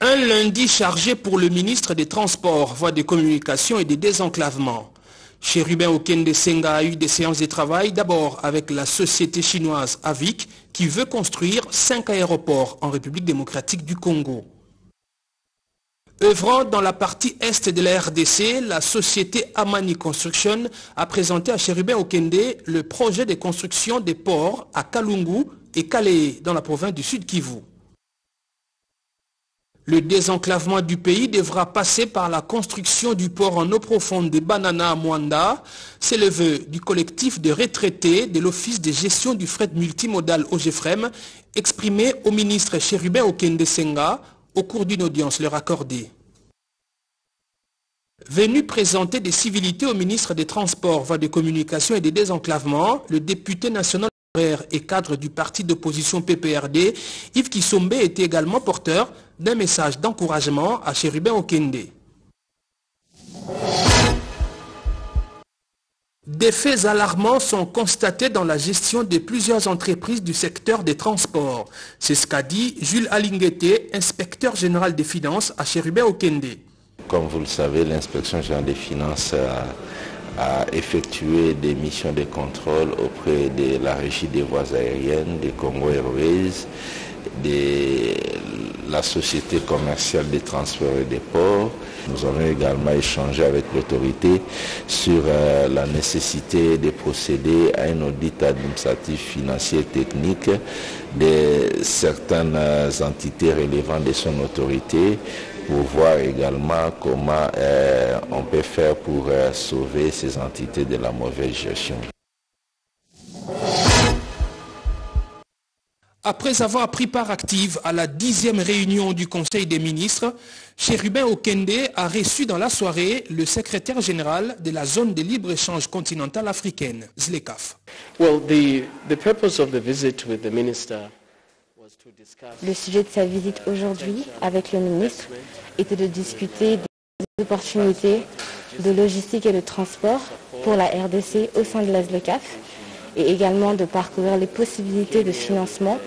Un lundi chargé pour le ministre des Transports, voies des communications et des désenclavements. Chérubin Okende Senga a eu des séances de travail, d'abord avec la société chinoise AVIC, qui veut construire cinq aéroports en République démocratique du Congo. Œuvrant dans la partie est de la RDC, la société Amani Construction a présenté à Chérubin Okende le projet de construction des ports à Kalungu et Kalé dans la province du Sud Kivu. Le désenclavement du pays devra passer par la construction du port en eau profonde des Banana à Mwanda. C'est le vœu du collectif de retraités de l'Office de gestion du fret multimodal OGFREM exprimé au ministre Chérubin Okende Senga au cours d'une audience leur accordée. Venu présenter des civilités au ministre des Transports, voies de communication et des désenclavements, le député national et cadre du parti d'opposition PPRD, Yves Kissombe était également porteur d'un message d'encouragement à Chérubin Okende. Des faits alarmants sont constatés dans la gestion de plusieurs entreprises du secteur des transports. C'est ce qu'a dit Jules Alinguete, inspecteur général des finances à Chérubin Okende. Comme vous le savez, l'inspection générale des finances a effectué des missions de contrôle auprès de la régie des voies aériennes, des Congo Airways, de la société commerciale des transports et des ports. Nous avons également échangé avec l'autorité sur euh, la nécessité de procéder à un audit administratif, financier technique de certaines entités relevant de son autorité pour voir également comment euh, on peut faire pour euh, sauver ces entités de la mauvaise gestion. Après avoir pris part active à la dixième réunion du Conseil des ministres, Chérubin Okende a reçu dans la soirée le secrétaire général de la zone de libre-échange continentale africaine, ZLECAF. Le sujet de sa visite aujourd'hui avec le ministre était de discuter des opportunités de logistique et de transport pour la RDC au sein de la SLECAF et également de parcourir les possibilités de financement.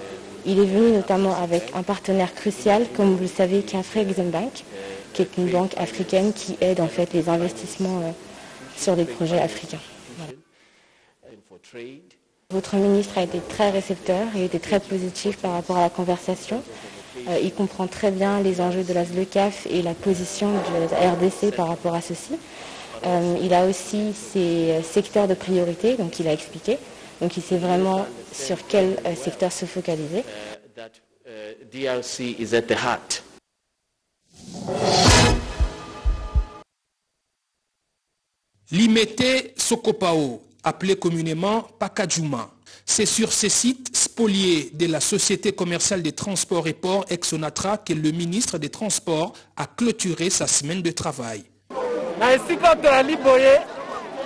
Il est venu notamment avec un partenaire crucial, comme vous le savez, qui est Bank, qui est une banque africaine qui aide en fait les investissements euh, sur les projets africains. Votre ministre a été très récepteur et été très positif par rapport à la conversation. Euh, il comprend très bien les enjeux de la SLECAF et la position de la RDC par rapport à ceci. Euh, il a aussi ses secteurs de priorité, donc il a expliqué. Donc il sait vraiment sur quel euh, secteur se focaliser. Limete Sokopao appelé communément Pakajuma. C'est sur ces sites spoliés de la Société commerciale des transports et ports Exonatra que le ministre des Transports a clôturé sa semaine de travail.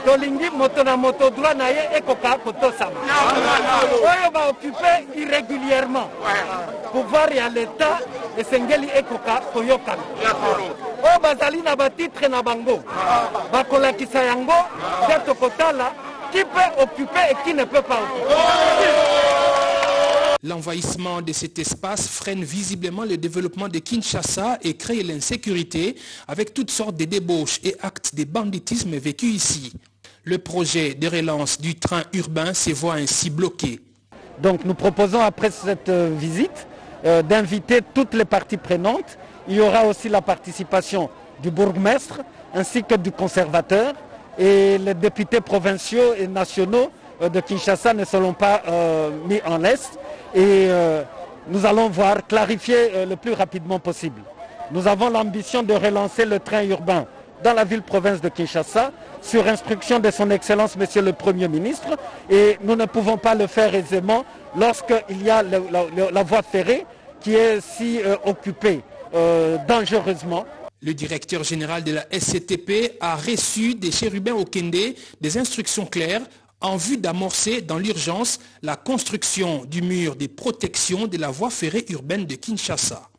Tolingi moto na moto droit na ye ekoka kotosama. Oyo baoccupe irrégulièrement. Pouvoir ya leta esengeli ekoka koyokana. Oyo bazali na batitre na bango. Bakolakisa yango nde tokotala qui peut occuper et qui ne peut pas occuper. L'envahissement de cet espace freine visiblement le développement de Kinshasa et crée l'insécurité avec toutes sortes de débauches et actes de banditisme vécus ici. Le projet de relance du train urbain se voit ainsi bloqué. Donc nous proposons après cette euh, visite euh, d'inviter toutes les parties prenantes. Il y aura aussi la participation du bourgmestre ainsi que du conservateur et les députés provinciaux et nationaux euh, de Kinshasa ne seront pas mis en laisse et nous allons voir clarifier le plus rapidement possible. Nous avons l'ambition de relancer le train urbain dans la ville-province de Kinshasa sur instruction de son Excellence Monsieur le Premier ministre et nous ne pouvons pas le faire aisément lorsqu'il y a la, voie ferrée qui est si occupée dangereusement le directeur général de la SCTP a reçu des chérubins au Kende des instructions claires en vue d'amorcer dans l'urgence la construction du mur de protection de la voie ferrée urbaine de Kinshasa.